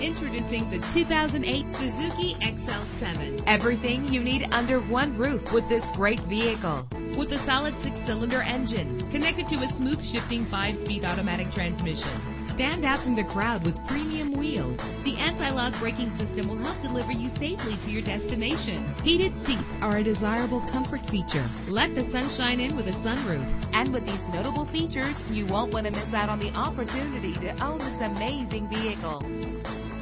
Introducing the 2008 Suzuki XL7. Everything you need under one roof with this great vehicle. With a solid six-cylinder engine connected to a smooth shifting five-speed automatic transmission. Stand out from the crowd with premium wheels. The anti-lock braking system will help deliver you safely to your destination. Heated seats are a desirable comfort feature. Let the sunshine in with a sunroof. And with these notable features, you won't want to miss out on the opportunity to own this amazing vehicle.